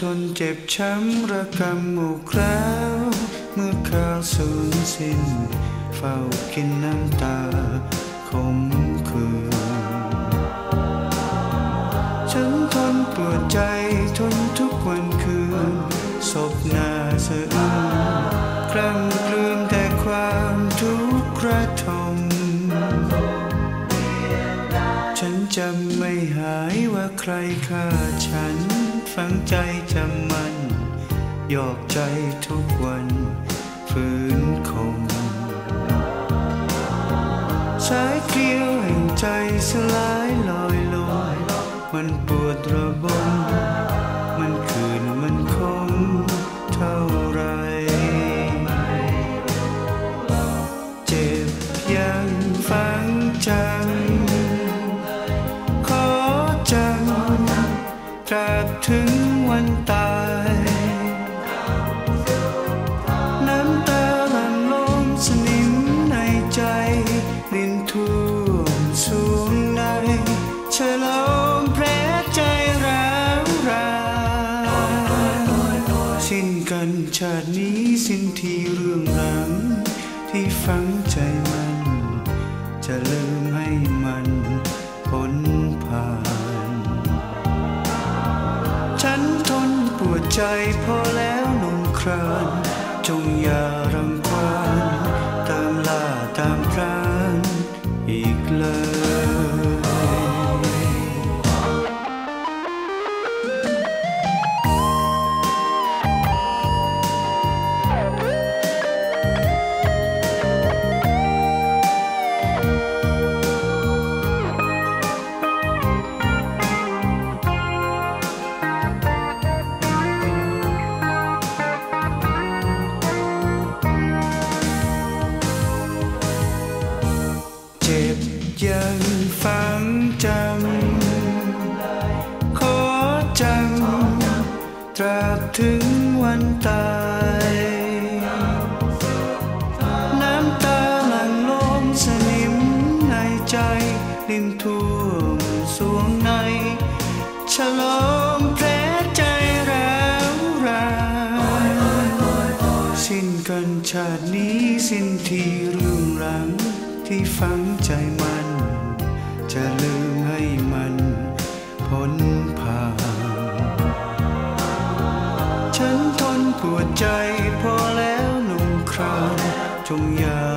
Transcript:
ทนเจ็บช้ำระกำหมูกแล้วเมื่อข้าวสูญสิ้น เฝ้ากินน้ำตาคมคืนฉันทนปวดใจทนทุกวันคืนศพหน้าสะอื้นครั้ง จำไม่หายว่าใครฆ่าฉัน ฝังใจจำมันหยอกใจทุกวันฝืนคงสายเกลียวแห่งใจสลายลอย กันชาตินี้สิ้นที่เรื่องหลัง ที่ฝังใจมัน จะลืมให้มันพ้นผ่าน ฉันทนปวดใจพอแล้วนมคราน จงอย่ารังควาน ตามล่าตามพรานอีกเลย เจ็บยังฝังจำขอจำตราบถึงวันตายน้ำตาหลั่งลงสนิมในใจริมท่วมสวงในฉลองแผลใจแร้วรานสิ้นกันชาตินี้สิ้นที่เรื่องหลัง ที่ฝังใจมัน จะลืมให้มันพ้นผ่าน ฉันทนปวดใจพอแล้วหนุ่มครานจงอย่า